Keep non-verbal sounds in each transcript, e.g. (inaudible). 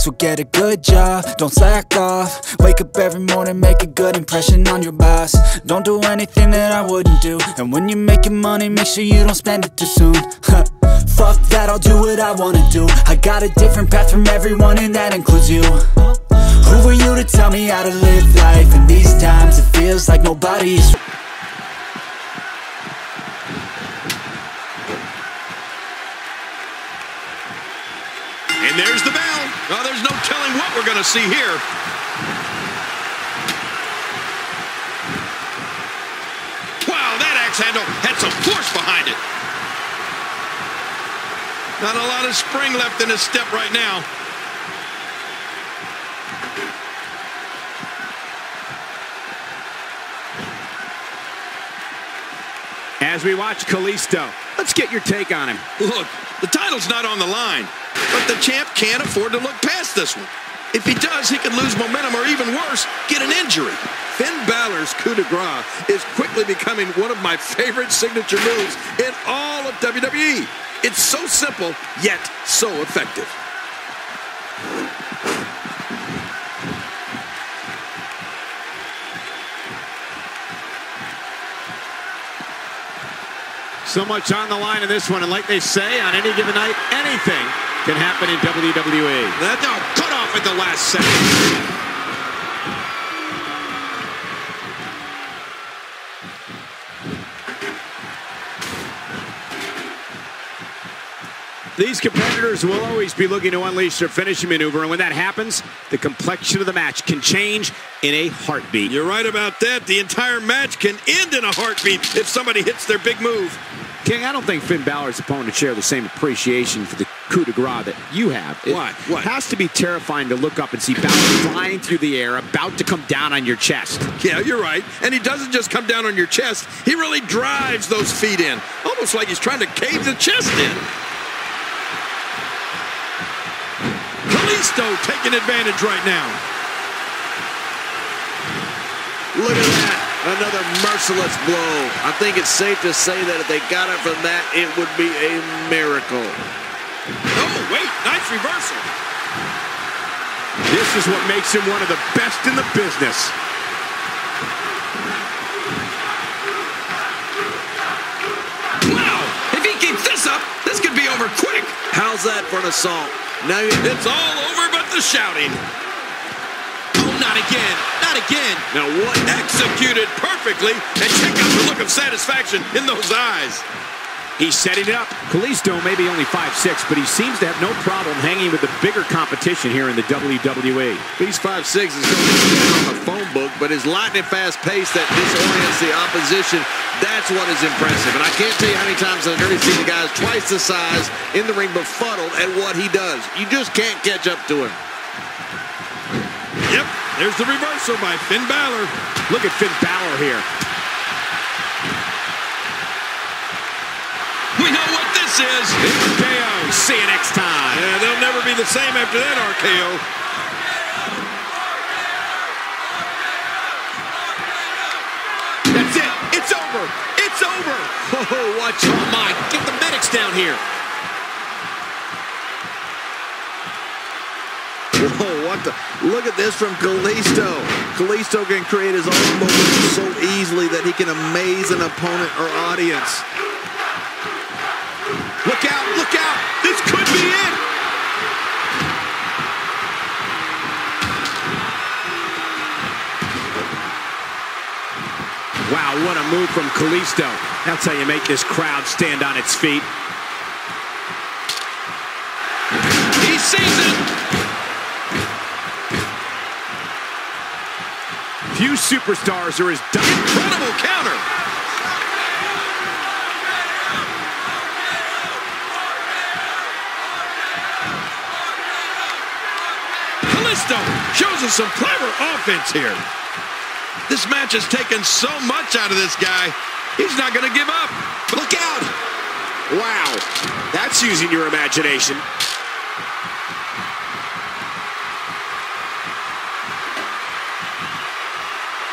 So get a good job, don't slack off. Wake up every morning, make a good impression on your boss. Don't do anything that I wouldn't do. And when you're making money, make sure you don't spend it too soon. Fuck that, I'll do what I wanna do. I got a different path from everyone and that includes you. Who are you to tell me how to live life? In these times? It feels like nobody's And there's the bell. Oh, there's no telling what we're going to see here. Wow, that axe handle had some force behind it. Not a lot of spring left in his step right now. As we watch Kalisto, let's get your take on him. Look, the title's not on the line, but the champ can't afford to look past this one. If he does, he could lose momentum or even worse, get an injury. Finn Balor's coup de grace is quickly becoming one of my favorite signature moves in all of WWE. It's so simple, yet so effective. So much on the line in this one, and like they say, on any given night, anything can happen in WWE. That now cut off at the last second. These competitors will always be looking to unleash their finishing maneuver, and when that happens, the complexion of the match can change in a heartbeat. You're right about that. The entire match can end in a heartbeat if somebody hits their big move. King, I don't think Finn Balor's opponent share the same appreciation for the coup de grace that you have. It Why? What? has to be terrifying to look up and see Balor flying through the air, about to come down on your chest. Yeah, you're right. And he doesn't just come down on your chest. He really drives those feet in. Almost like he's trying to cave the chest in. Kalisto taking advantage right now. Look at that. Another merciless blow. I think it's safe to say that if they got it from that, it would be a miracle. Oh, wait. Nice reversal. This is what makes him one of the best in the business. Wow. If he keeps this up, this could be over quick. How's that for an assault? Now It's all over but the shouting. Oh, not again. Not again. Now what? Executed perfectly. And check out the look of satisfaction in those eyes. He's setting it up. Kalisto may be only 5'6", but he seems to have no problem hanging with the bigger competition here in the WWE. He's 5'6 is going to be on the phone book, but his lightning fast pace that disorients the opposition, that's what is impressive. And I can't tell you how many times I've already seen the guys twice the size in the ring befuddled at what he does. You just can't catch up to him. Yep, there's the reversal by Finn Balor. Look at Finn Balor here. We know what this is. KO. See you next time. Yeah, they'll never be the same after that RKO. That's it. It's over. It's over. Oh, watch Oh, my. Get the medics down here. Whoa, what the? Look at this from Kalisto. Kalisto can create his own momentum so easily that he can amaze an opponent or audience. Look out, look out. This could be it. Wow, what a move from Kalisto. That's how you make this crowd stand on its feet. He sees it. Few superstars are as. Incredible counter. Shows us some clever offense here. This match has taken so much out of this guy. He's not going to give up. Look out! Wow, that's using your imagination.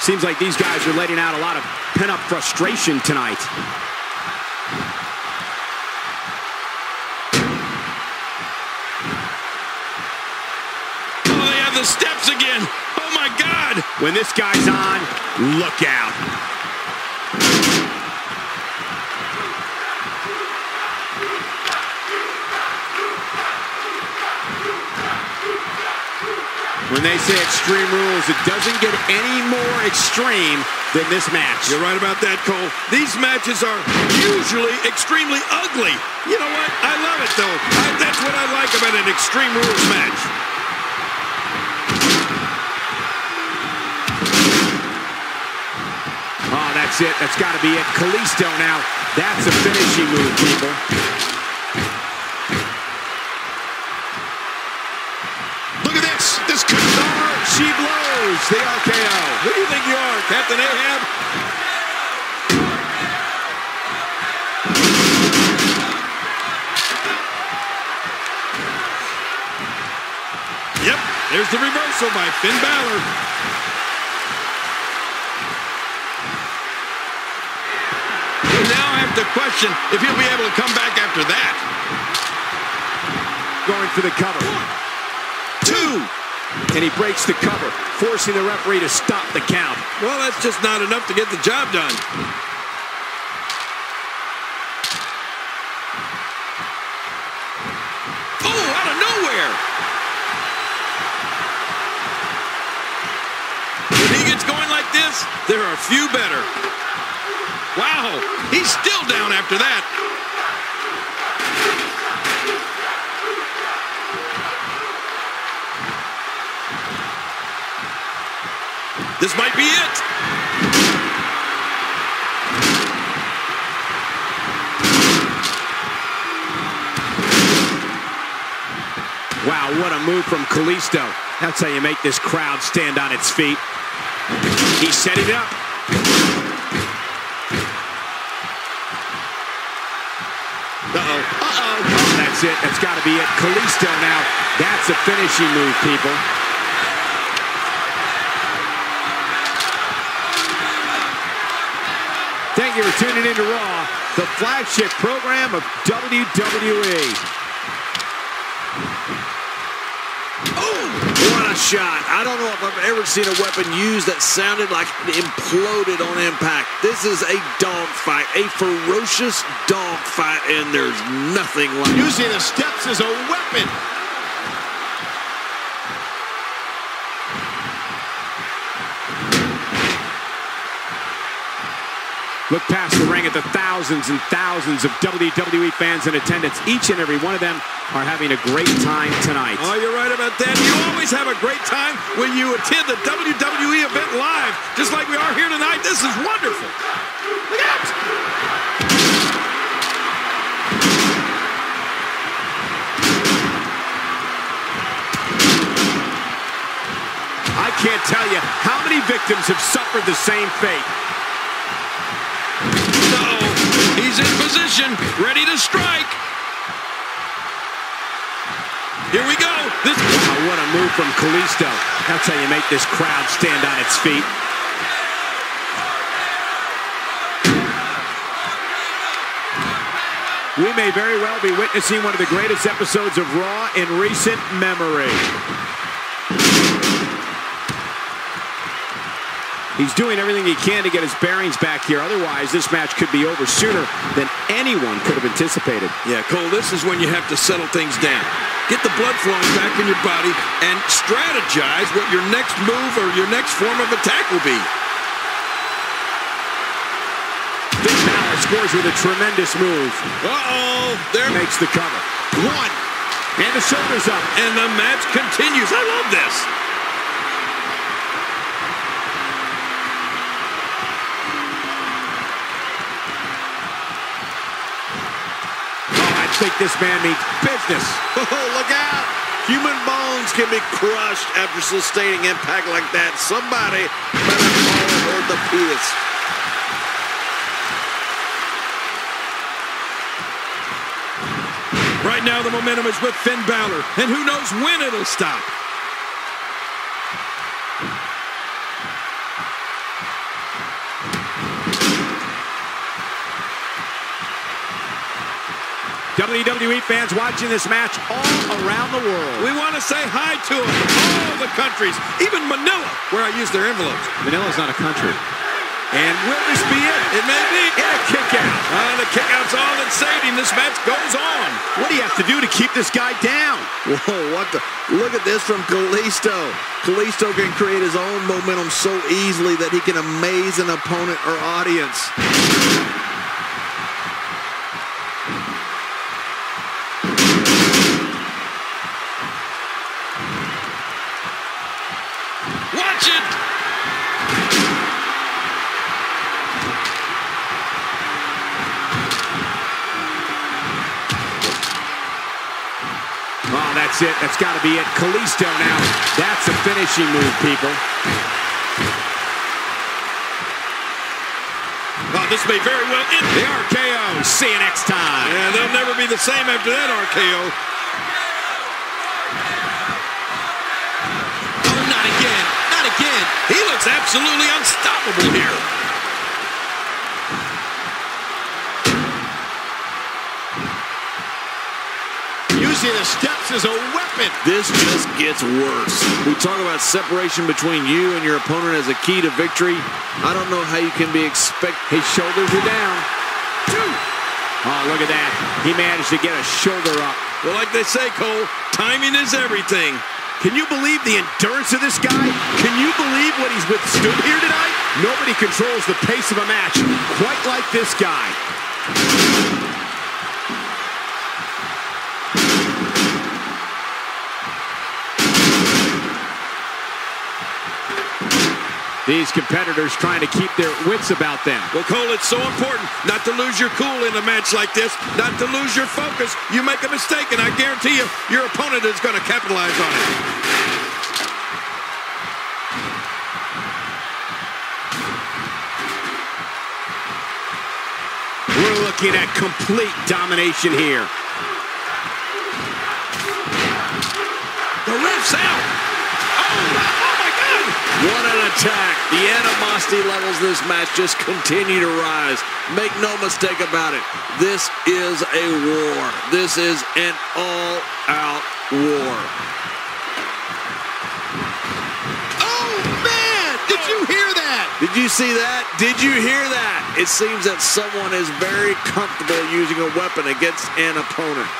Seems like these guys are letting out a lot of pent-up frustration tonight. Oh, they again. Oh, my God. When this guy's on, look out. When they say extreme rules, it doesn't get any more extreme than this match. You're right about that, Cole. These matches are usually extremely ugly. You know what? I love it, though. I, that's what I like about an Extreme Rules match. Oh, that's it. That's got to be it. Kalisto now. That's a finishing move, people. Look at this. This could She blows the RKO. Who do you think you are, Captain Ahab? Yep, there's the reversal by Finn Balor. We now have to question if he'll be able to come back after that. Going for the cover. Two. And he breaks the cover, forcing the referee to stop the count. Well, that's just not enough to get the job done. Oh, out of nowhere. When he gets going like this, there are few better. Wow, he's still down after that. This might be it. Wow, what a move from Kalisto. That's how you make this crowd stand on its feet. He's setting it up. Uh-oh. Uh-oh. It. That's got to be it. Kalisto now. That's a finishing move, people. Thank you for tuning in to Raw, the flagship program of WWE. What a shot. I don't know if I've ever seen a weapon used that sounded like it imploded on impact. This is a dogfight, a ferocious dogfight, and there's nothing like it. Using the steps as a weapon. Look past the ring at the thousands and thousands of WWE fans in attendance. Each and every one of them are having a great time tonight. Oh, you're right about that. You always have a great time when you attend the WWE event live, just like we are here tonight. This is wonderful. Look out! I can't tell you how many victims have suffered the same fate. Uh-oh. He's in position, ready to strike. Here we go. This Wow, what a move from Kalisto. That's how you make this crowd stand on its feet. We may very well be witnessing one of the greatest episodes of Raw in recent memory. He's doing everything he can to get his bearings back here. Otherwise, this match could be over sooner than anyone could have anticipated. Yeah, Cole, this is when you have to settle things down. Get the blood flowing back in your body and strategize what your next move or your next form of attack will be. Finn Balor scores with a tremendous move. Uh-oh. There Makes the cover. one. And the shoulders up. And the match continues. I love this. think this man means business. (laughs) Look out! Human bones can be crushed after sustaining impact like that. Somebody better call the orthopedist. Right now, the momentum is with Finn Balor, and who knows when it'll stop. WWE fans watching this match all around the world. We want to say hi to them all the countries, even Manila, where I use their envelopes. Manila's not a country. And will this be it? It may be. And a kick out. Uh, the kick out's all that saved him. This match goes on. What do you have to do to keep this guy down? Whoa, what the? Look at this from Kalisto. Kalisto can create his own momentum so easily that he can amaze an opponent or audience. Watch it. Oh, that's it. That's got to be it. Kalisto now. That's a finishing move, people. Oh, this may very well end The RKO. See you next time. Yeah, they'll never be the same after that RKO. Oh, not again. Not again. He looks absolutely unstoppable here. Using the steps as a weapon. This just gets worse. We talk about separation between you and your opponent as a key to victory. I don't know how you can be expect. His shoulders are down. Oh, look at that. He managed to get a shoulder up. Well, like they say, Cole, timing is everything. Can you believe the endurance of this guy? Can you believe what he's withstood here tonight? Nobody controls the pace of a match quite like this guy. These competitors trying to keep their wits about them. Well, Cole, it's so important not to lose your cool in a match like this, not to lose your focus. You make a mistake, and I guarantee you, your opponent is going to capitalize on it. We're looking at complete domination here. The ref's out. Oh, oh my God. What an attack. The animosity levels of this match just continue to rise. Make no mistake about it. This is a war. This is an all-out war. Oh, man! Did you hear that? Did you see that? Did you hear that? It seems that someone is very comfortable using a weapon against an opponent.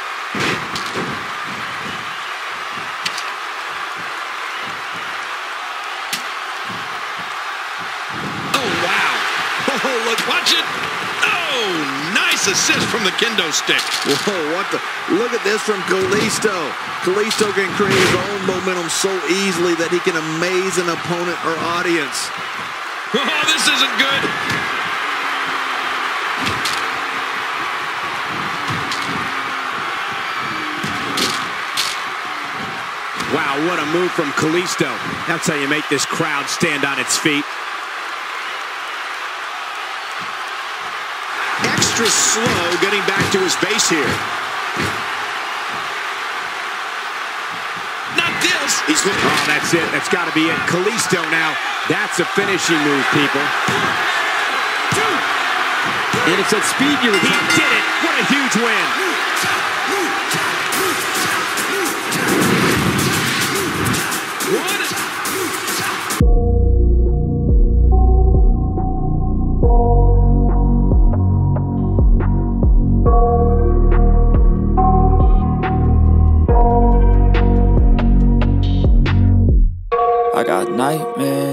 Oh, wow. Oh, look, watch it. Oh, nice assist from the kendo stick. Whoa, what the? Look at this from Kalisto. Kalisto can create his own momentum so easily that he can amaze an opponent or audience. (laughs) Oh, this isn't good. Wow, what a move from Kalisto. That's how you make this crowd stand on its feet. Extra slow getting back to his base here. Not this. He's looking. Oh, that's it. That's got to be it. Kalisto now. That's a finishing move, people. And it's at speed you're He did it. What a huge win. What?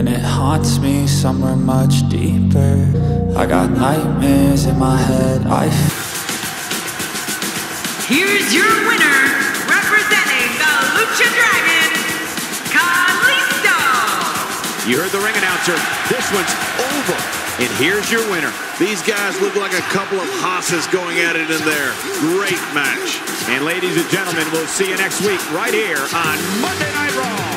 And it haunts me somewhere much deeper I got nightmares in my head, I Here's your winner, representing the Lucha Dragon, Kalisto. You heard the ring announcer. This one's over. And here's your winner. These guys look like a couple of hosses going at it in there. Great match. And ladies and gentlemen, we'll see you next week right here on Monday Night Raw.